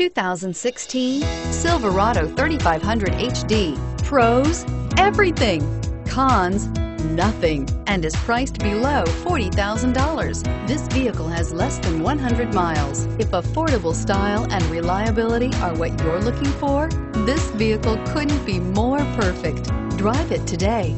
2016 Silverado 3500 HD. Pros, everything. Cons, nothing. And is priced below $40,000. This vehicle has less than 100 miles. If affordable style and reliability are what you're looking for, this vehicle couldn't be more perfect. Drive it today.